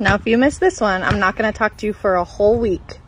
Now, if you miss this one, I'm not going to talk to you for a whole week.